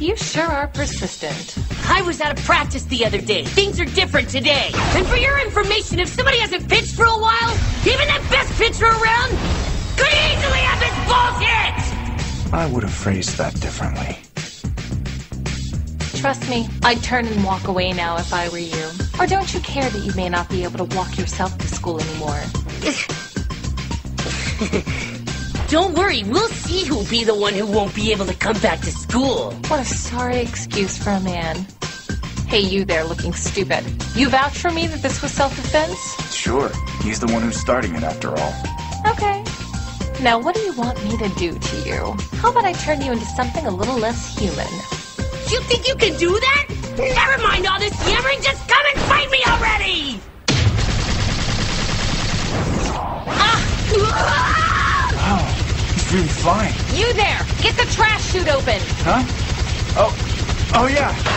You sure are persistent. I was out of practice the other day. Things are different today. And for your information, if somebody hasn't pitched for a while, even the best pitcher around could easily have his balls hit! I would have phrased that differently. Trust me, I'd turn and walk away now if I were you. Or don't you care that you may not be able to walk yourself to school anymore? Don't worry, we'll see who'll be the one who won't be able to come back to school. What a sorry excuse for a man. Hey, you there looking stupid. You vouch for me that this was self-defense? Sure, he's the one who's starting it after all. Okay. Now, what do you want me to do to you? How about I turn you into something a little less human? You think you can do that? Never mind all this yammering, just come and fight me already! Really flying. You there! Get the trash chute open! Huh? Oh, oh yeah.